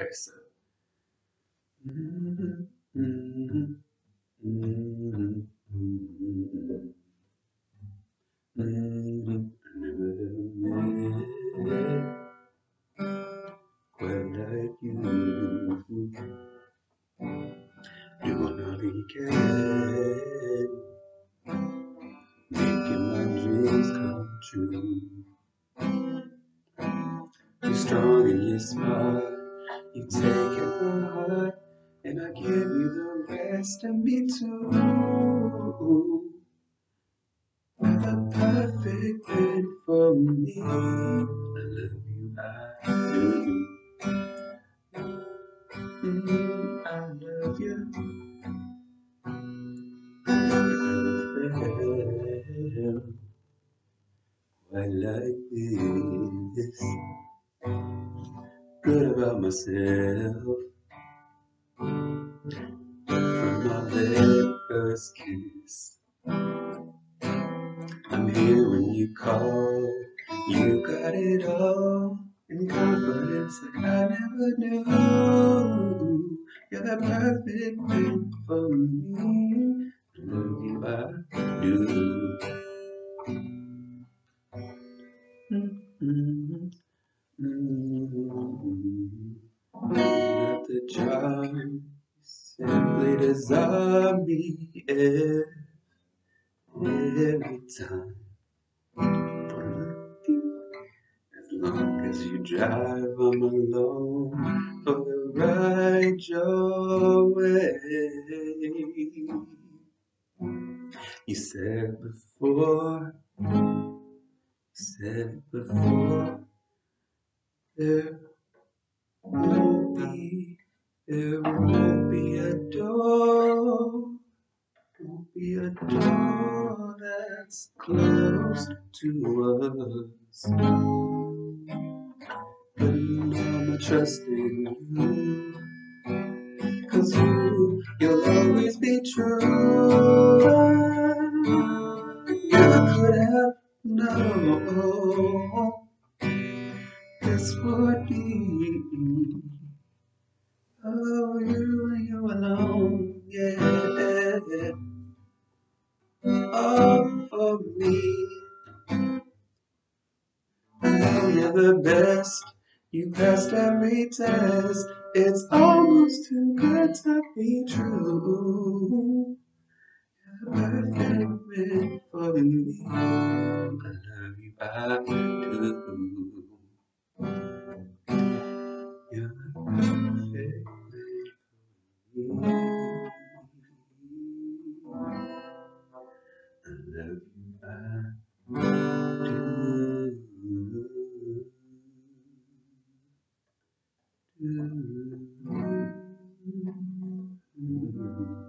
Okay, so. Quite like you, making my dreams come true. You're strong and you're smart. You take from heart, and I give you the rest of me too. You're the perfect fit for me. I love you, I do. Mm, I love you. I like this. Good about myself. from my very first kiss. I'm here when you call, you got it all in confidence like I never knew. You're the perfect fit for me. Love you, I do. Simply desire me every time. As long as you drive, I'm alone for the ride your way. You said before, said before, there there won't be a door. Won't be a door that's closed to us. But Mama, trust in you. Cause you, you'll always be true. Never could have known this would be. Oh, you and you alone, yeah all for me. You're the best. You passed every test. It's almost too good to be true. You're perfect fit for me. I love you, I. Mm-hmm. mm-hmm.